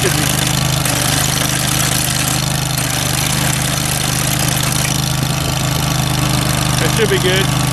arrested me. That should be good.